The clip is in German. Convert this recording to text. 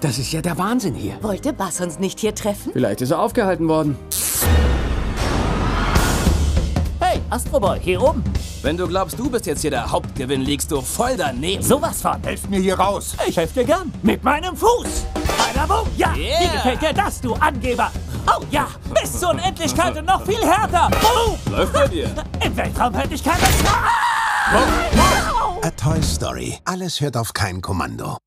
Das ist ja der Wahnsinn hier. Wollte Bass uns nicht hier treffen? Vielleicht ist er aufgehalten worden. Hey, Astroboy, hier oben. Wenn du glaubst, du bist jetzt hier der Hauptgewinn, liegst du voll daneben. Sowas von. Helft mir hier raus. Ich helfe dir gern. Mit meinem Fuß. Einer Boom. Ja, Yeah. wie gefällt dir das, du Angeber? Oh ja, bis zur Unendlichkeit und noch viel härter. Boom. Läuft bei dir. Im Weltraum hätte ich keine... A Toy Story. Alles hört auf kein Kommando.